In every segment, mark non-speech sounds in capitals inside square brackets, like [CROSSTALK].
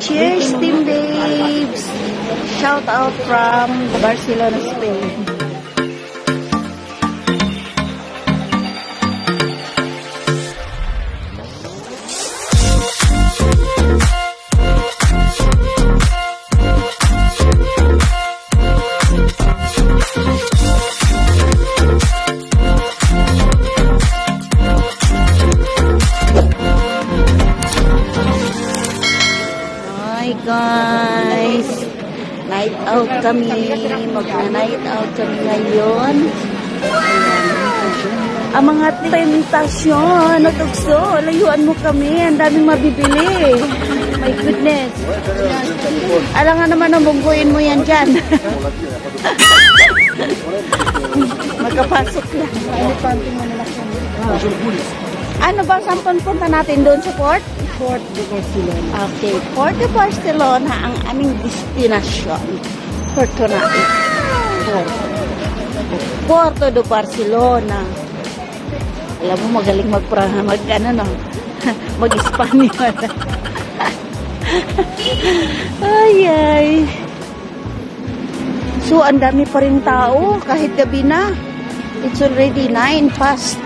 Cheers, Team Babes! Shout out from Barcelona, Spain. Night out kami. Magna-night out kami ngayon. Ang mga tentasyon na tukso, layuan mo kami. Ang daming mabibili. My goodness. Alam nga naman ang bungguin mo yan dyan. [LAUGHS] Magkapasok lang. Ano ba saan punta natin doon sa port? Port de Barcelona. Okay, Port de Barcelona ang aming destinasyon for tonight. Porto de Barcelona. Alam mo, magaling mag, mag ano, no? [LAUGHS] mag-Espanyol. [LAUGHS] ay, ay. So, ang dami pa rin tao kahit gabi na. It's already 9 past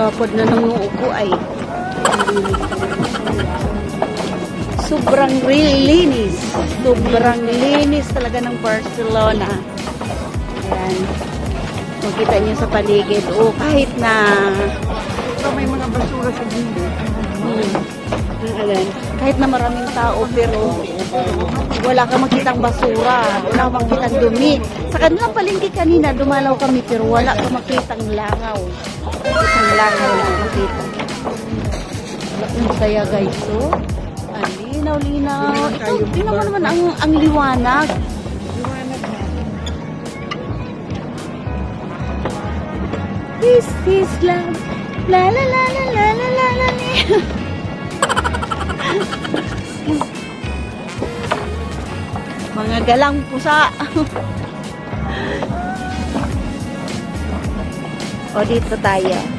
Napod na ng uko ay. Sobrang linis. Sobrang linis talaga ng Barcelona. Ayan. Makita niyo sa paligid. O kahit na Ito may mga basura sa gilid. Kahit na maraming tao pero wala kang makitang basura, wala kang makitang dumi. Sa kanilang palengke kanina, dumalaw kami pero wala kang makitang langaw. Isang langaw na makita. Ang saya guys, so. Ang linaw-linaw. Ito, tingnan naman ang, ang liwanag. Liwanag na. This is love. La la la la la la la la la. [LAUGHS] Mga galang pusa. [LAUGHS] o dito tayo.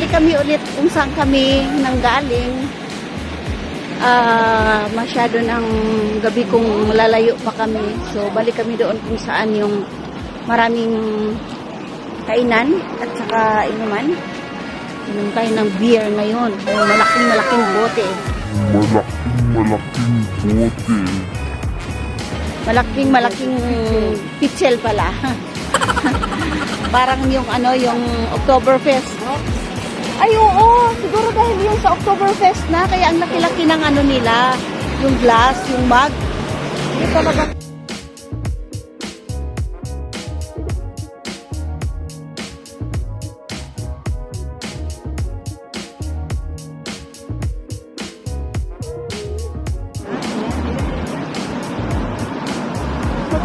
Balik kami ulit kung saan kami nanggaling. Ah, masyado ng gabi kung lalayo pa kami. So, balik kami doon kung saan yung maraming kainan at saka inuman. Inom tayo ng beer ngayon. So, malaking malaking bote. malaking malaking bote. Malaking malaking pitchel pala. [LAUGHS] Parang yung ano, yung Oktoberfest. Ay, oo. Siguro dahil yung sa Oktoberfest na, kaya ang laki-laki ng ano nila, yung glass, yung mug. Hindi talaga.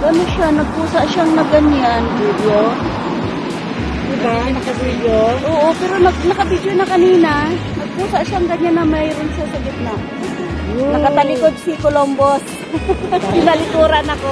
Ano siya, nagpusa siyang na ganyan, video. Diba? Nakabilyo. Oo, pero nag, naka-video na kanina. Nagpusa siyang ganyan na mayroon siya sa gitna. Nakatalikod si Columbus. [LAUGHS] Pinalikuran ako.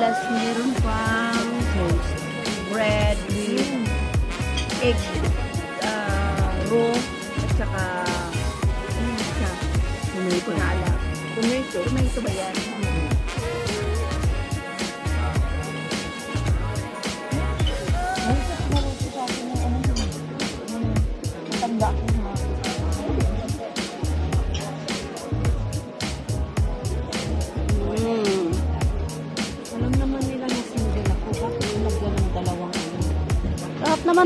Plus meron pang toast. Bread with egg uh, raw at saka ano yun siya? Hindi ko na alam. Tomato. Tomato ba yan?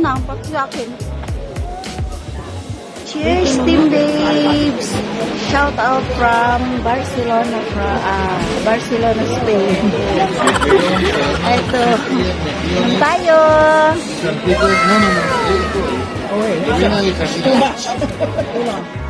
Ang pati sa akin. Cheers, Team Babes! Shout out from Barcelona, from ah, Barcelona, Spain. Ito. Tayo! No, no, no. De casita.